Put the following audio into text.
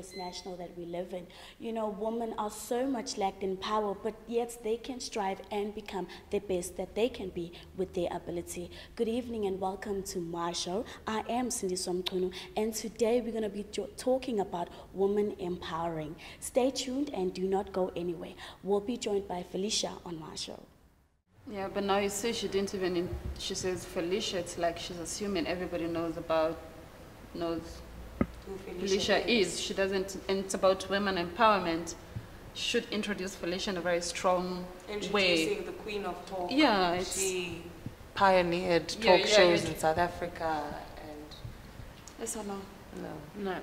capitalist national that we live in. You know, women are so much lacked in power, but yet they can strive and become the best that they can be with their ability. Good evening and welcome to my show. I am Cindy Somkunu, and today we're going to be talking about women empowering. Stay tuned and do not go anywhere. We'll be joined by Felicia on my show. Yeah, but now you say she didn't even. In, she says Felicia. It's like she's assuming everybody knows about knows Who Felicia is. She doesn't. And it's about women empowerment. Should introduce Felicia in a very strong way. Introducing the Queen of Talk. Yeah, it's- She pioneered talk yeah, shows in South Africa and Yes or no? no. No.